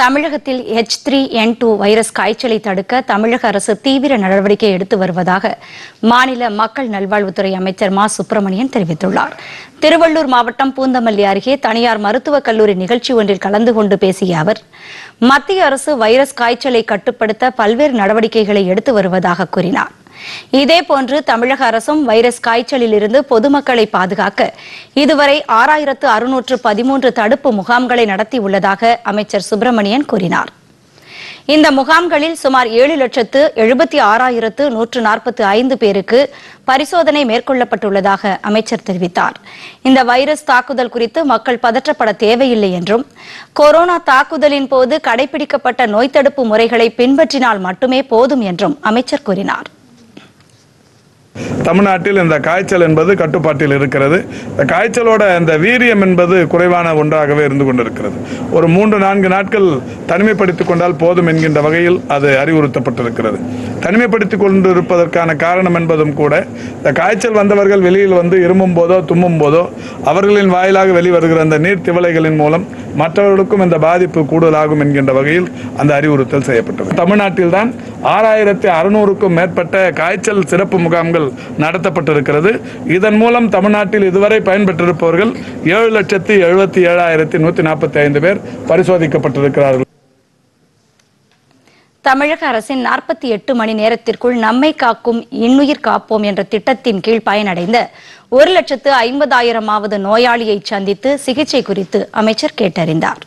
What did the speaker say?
தமிழகத்தில் H three N two virus காய்ச்சலை தடுக்க தமிழக அரசு தீவிர நடவடிக்கை எடுத்து வருவதாக மாநில மக்கள் நல்வாழ்வுத்துறை அமைச்சர் மா. சுப்பிரமணியன் தெரிவித்துள்ளார். திருவள்ளூர் மாவட்டம் பூந்தமல்லி அருகே தனியார் மருத்துவக் கல்லூரி நிகழ்ச்சி ஒன்றில் கலந்து கொண்டு பேசிய அவர் மத்திய அரசு வைரஸ் காய்ச்சலை கட்டுப்படுத்த பல்வேறு நடவடிக்கைகளை எடுத்து வருவதாக கூறினார். இதேபோன்று தமிழக அரசும் வைரஸ் காய்ச்சலில் இருந்து பொதுமக்களை பாதுகாக்க இதுவரை ஆறாயிரத்து அறுநூற்று பதிமூன்று தடுப்பு முகாம்களை நடத்தியுள்ளதாக அமைச்சர் சுப்பிரமணியன் கூறினார். இந்த முகாம்களில் சுமார் ஏழு லட்சத்து எழுபத்தி ஆறாயிரத்து நூற்று நாற்பத்தி ஐந்து பேருக்கு பரிசோதனை மேற்கொள்ளப்பட்டுள்ளதாக அமைச்சர் தெரிவித்தார். இந்த வைரஸ் தாக்குதல் குறித்து மக்கள் பதற்றப்பட தேவையில்லை என்றும் கொரோனா தாக்குதலின் போது கடைபிடிக்கப்பட்ட நோய் தடுப்பு முறைகளை பின்பற்றினால் மட்டுமே போதும் என்றும் அமைச்சர் கூறினார். தமிழ்நாட்டில் இந்த காய்ச்சல் என்பது கட்டுப்பாட்டில் இருக்கிறது. இந்த காய்ச்சலோட இந்த வீரியம் என்பது குறைவான ஒன்றாகவே இருந்து கொண்டிருக்கிறது. ஒரு மூன்று நான்கு நாட்கள் தனிமைப்படுத்திக் கொண்டால் போதும் என்கின்ற வகையில் அது அறிவுறுத்தப்பட்டிருக்கிறது. தனிமைப்படுத்திக் கொண்டிருப்பதற்கான காரணம் என்பதும் கூட இந்த காய்ச்சல் வந்தவர்கள் வெளியில் வந்து இருமும் போதோ தும்மும் போதோ அவர்களின் வாயிலாக வெளிவருகிற அந்த நீர் திவலைகளின் மூலம் மற்றவர்களுக்கும் இந்த பாதிப்பு கூடுதலாகும் என்கின்ற வகையில் அந்த அறிவுறுத்தல் செய்யப்பட்டது. தமிழ்நாட்டில் தான் ஆறாயிரத்தி அறுநூறுக்கும் மேற்பட்ட காய்ச்சல் சிறப்பு முகாம்கள் நடத்தப்பட்டிருக்கிறது. இதன் மூலம் தமிழ்நாட்டில் இதுவரை பயன்பெற்றிருப்பவர்கள் ஏழு லட்சத்தி எழுபத்தி ஏழாயிரத்தி நூத்தி நாற்பத்தி ஐந்து பேர் பரிசோதிக்கப்பட்டிருக்கிறார்கள். தமிழக அரசின் நாற்பத்தி எட்டு மணி நேரத்திற்குள் நம்மை காக்கும் இன்னுயிர் காப்போம் என்ற திட்டத்தின் கீழ் பயனடைந்த ஒரு லட்சத்து ஐம்பதாயிரமாவது நோயாளியை சந்தித்து சிகிச்சை குறித்து அமைச்சர் கேட்டறிந்தார்.